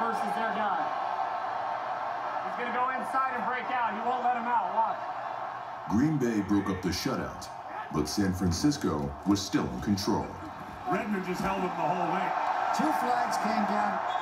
versus their guy. He's going to go inside and break out. He won't let him out. Watch. Green Bay broke up the shutout, but San Francisco was still in control. Redner just held him the whole way. Two flags came down